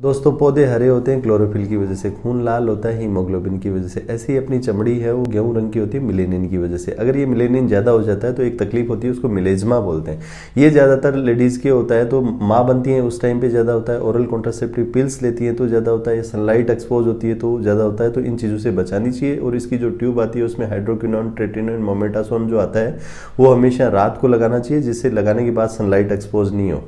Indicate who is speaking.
Speaker 1: दोस्तों, पौधे हरे होते हैं, क्लोरोफिल की वजह से खून लाल होता है, हीमोग्लोबिन की वजह से। ऐसी अपनी चमड़ी है, वो गेहूँ रंग की होती है, मिलेनिन की वजह से। अगर ये मिलेनिन ज़्यादा हो जाता है तो एक तकलीफ़ होती है, उसको मिलेजमा बोलते हैं। ये ज़्यादातर लेडीज़ के होता है तो माँ बनती हैं, उस टाइम पर ज़्यादा होता है। ओरल कॉन्ट्रासेप्टिव पिल्स लेती हैं तो ज़्यादा होता है। सनलाइट एक्सपोज होती है तो ज़्यादा होता है। तो इन चीज़ों से बचानी चाहिए, और इसकी जो ट्यूब आती है, उसमें हाइड्रोक्विनॉन, ट्रेटिनोन, मोमेटासोन जो आता है, वो हमेशा रात को लगाना चाहिए, जिससे लगाने के बाद सनलाइट एक्सपोज नहीं हो।